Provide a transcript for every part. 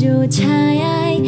住尘埃。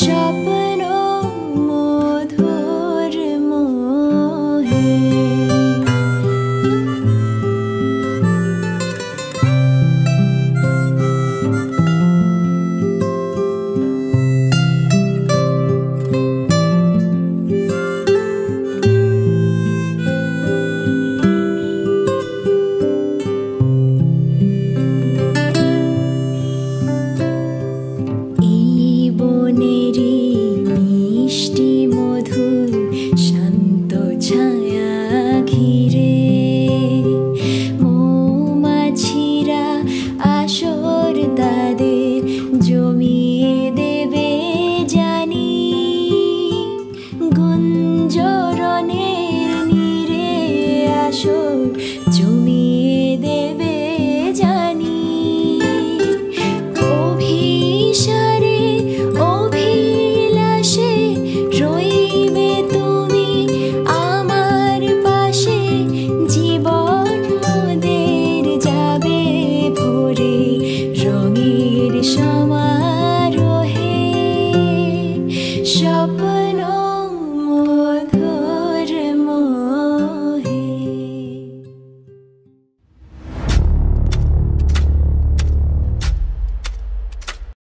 shopping. জমিয়ে দেবে জানি। অভিসারে, অভিলাষে রইবে তুমি আমার পাশে। জীবন মোদের যাবে ভরে রঙের সমারোহে। স্বপ্ন